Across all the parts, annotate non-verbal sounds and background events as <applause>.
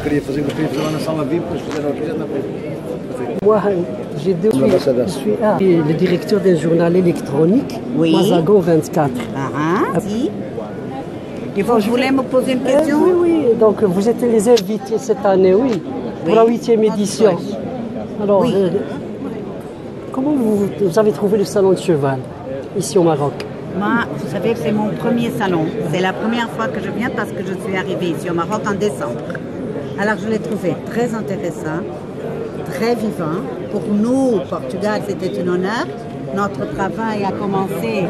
queria fazer, eu queria fazer lá na sala VIP, mas fizeram aqui já está feito. Moi, j'ai deux. Je suis ah, le directeur d'un journal électronique, Oui. Mazagon 24. Ah, ah, si. Et vous voulez me poser une Euh, question oui, oui, donc vous êtes les invités cette année, oui, pour Oui. la huitième édition. Alors, Oui. euh, comment vous, vous avez trouvé le salon de cheval ici au Maroc? Moi, vous savez que c'est mon premier salon. C'est la première fois que je viens parce que je suis arrivée ici au Maroc en décembre. Alors je l'ai trouvé très intéressant, très vivant. Pour nous, au Portugal, c'était un honneur. Notre travail a commencé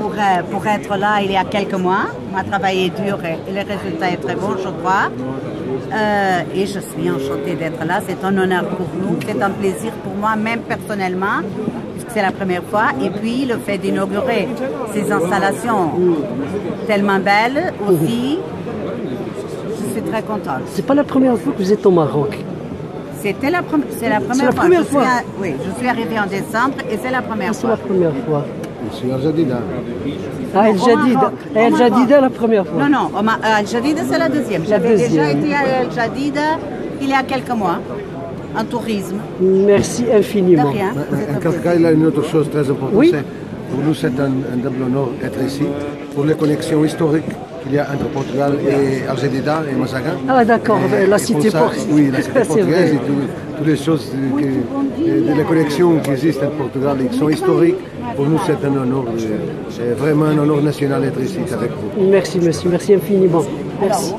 pour, euh, pour être là il y a quelques mois. On a travaillé dur et, le résultat est très bon, je crois. Euh, et je suis enchantée d'être là. C'est un honneur pour nous. C'est un plaisir pour moi, même personnellement, puisque c'est la première fois. Et puis, le fait d'inaugurer ces installations tellement belles aussi, suis très contente. C'est pas la première fois que vous êtes au Maroc. C'était la, prom- c'est la première la fois. première je fois. Suis à- oui, je suis arrivée en décembre et c'est la première C'est la fois. première fois. Monsieur Arzadida. Ah, El Jadida. El. Jadida la première fois. Non, non, à Al Jadida, c'est la deuxième. La J'avais déjà été à Al Jadida il y a quelques mois, en tourisme. Merci De infiniment. rien. En plaisir. cas, il y a une autre chose très importante. Oui. Pour nous, c'est un, un double honneur d'être ici. Pour les connexions historiques qu'il y a entre Portugal et Algédida et Massagan. Ah, d'accord, Et- la et cité portugaise. Oui, la cité <laughs> portugaise et tout- toutes les choses, que, et les connexions qui existent en Portugal et qui sont historiques. Pour nous, c'est un honneur, euh, c'est vraiment un honneur national d'être ici avec vous. Merci, monsieur. Merci infiniment. Merci.